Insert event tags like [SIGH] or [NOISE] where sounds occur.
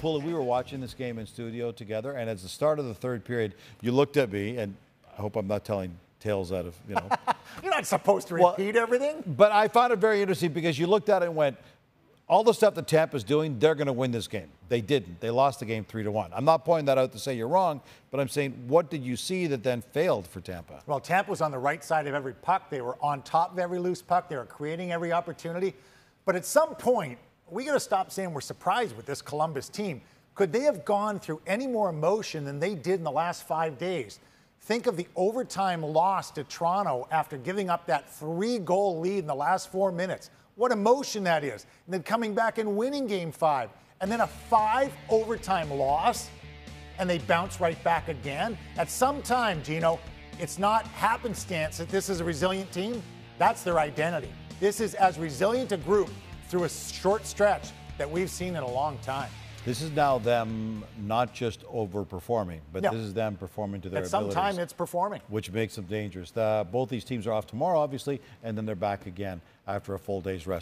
Pula, we were watching this game in studio together, and at the start of the third period, you looked at me, and I hope I'm not telling tales out of, you know. [LAUGHS] You're not supposed to Well, repeat everything. but I found it very interesting because you looked at it and went, all the stuff that Tampa's doing, they're going to win this game. They didn't. They lost the game three to one. I'm not pointing that out to say you're wrong, but I'm saying, what did you see that then failed for Tampa? Well, Tampa was on the right side of every puck. They were on top of every loose puck. They were creating every opportunity. But at some point, we got to stop saying we're surprised with this Columbus team. Could they have gone through any more emotion than they did in the last five days? Think of the overtime loss to Toronto after giving up that three goal lead in the last four minutes. What emotion that is. And then coming back and winning game five. And then a five overtime loss and they bounce right back again. At some time, Gino, it's not happenstance that this is a resilient team. That's their identity. This is as resilient a group through a short stretch that we've seen in a long time. This is now them not just overperforming, but No. this is them performing to their At some abilities. time, it's performing. which makes them dangerous. Uh, both these teams are off tomorrow, obviously, and then they're back again after a full day's rest.